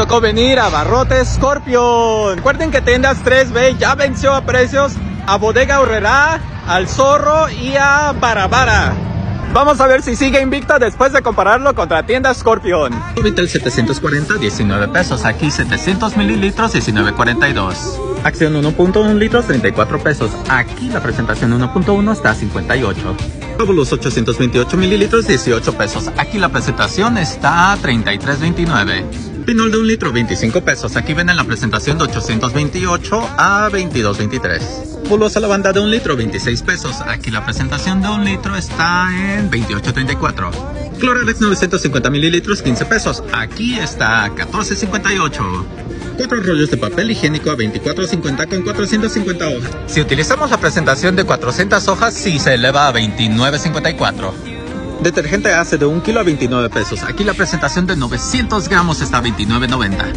tocó venir a Barrote Scorpion. Recuerden que Tiendas 3B ya venció a precios a Bodega Horrera, al Zorro y a Barabara. Vamos a ver si sigue invicta después de compararlo contra Tienda Scorpion. Vitel 740, 19 pesos. Aquí 700 mililitros, 19.42. Acción 1.1 litros, 34 pesos. Aquí la presentación 1.1 está a 58. Fabulous 828 mililitros, 18 pesos. Aquí la presentación está a 33.29. Pinol de un litro, 25 pesos. Aquí ven en la presentación de 828 a 22.23. Fabulosa lavanda de un litro, 26 pesos. Aquí la presentación de un litro está en 28.34. Cloradex 950 mililitros, 15 pesos. Aquí está a 14.58. Cuatro rollos de papel higiénico a 24.50 con 450 hojas. Si utilizamos la presentación de 400 hojas, sí se eleva a 29.54. Detergente hace de 1 kilo a 29 pesos. Aquí la presentación de 900 gramos está a 29.90.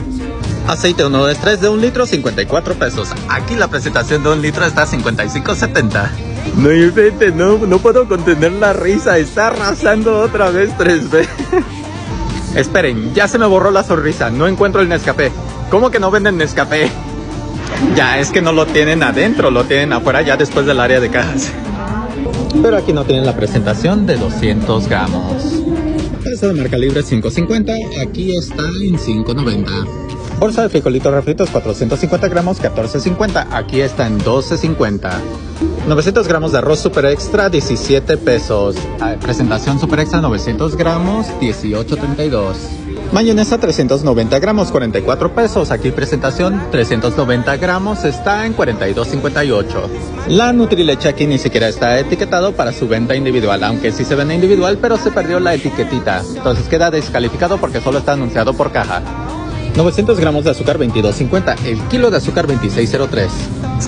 Aceite 1 de 3 de 1 litro, 54 pesos. Aquí la presentación de 1 litro está a 55.70. No invente, no, no puedo contener la risa. Está arrasando otra vez 3B. Esperen, ya se me borró la sonrisa. No encuentro el Nescafé. ¿Cómo que no venden Nescafé? Ya, es que no lo tienen adentro, lo tienen afuera ya después del área de cajas. Pero aquí no tienen la presentación de 200 gramos. De marca libre 5.50, aquí está en 5.90. Bolsa de frijolitos refritos 450 gramos 14.50, aquí está en 12.50. 900 gramos de arroz super extra 17 pesos. Ah, presentación super extra 900 gramos 18.32. Mayonesa 390 gramos, 44 pesos. Aquí presentación 390 gramos, está en 42.58. La Nutrileche aquí ni siquiera está etiquetado para su venta individual, aunque sí se vende individual, pero se perdió la etiquetita. Entonces queda descalificado porque solo está anunciado por caja. 900 gramos de azúcar 22.50, el kilo de azúcar 26.03.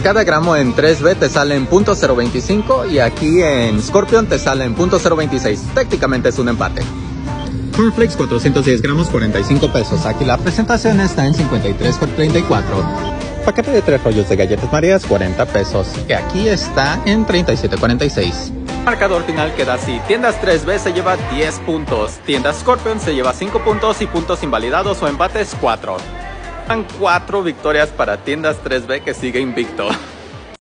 Cada gramo en 3B te sale en .025 y aquí en Scorpion te sale en .026. Técnicamente es un empate. Cornflakes 410 gramos 45 pesos. Aquí la presentación está en 53 por 34. Paquete de 3 rollos de galletas marías 40 pesos. Y aquí está en 37.46. Marcador final queda así. Tiendas 3B se lleva 10 puntos. Tiendas Scorpion se lleva 5 puntos y puntos invalidados o empates 4. Han 4 victorias para Tiendas 3B que sigue invicto.